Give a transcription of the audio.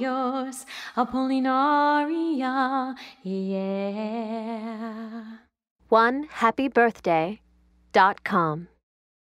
yours, Apollinaria, yeah. One happy birthday dot com.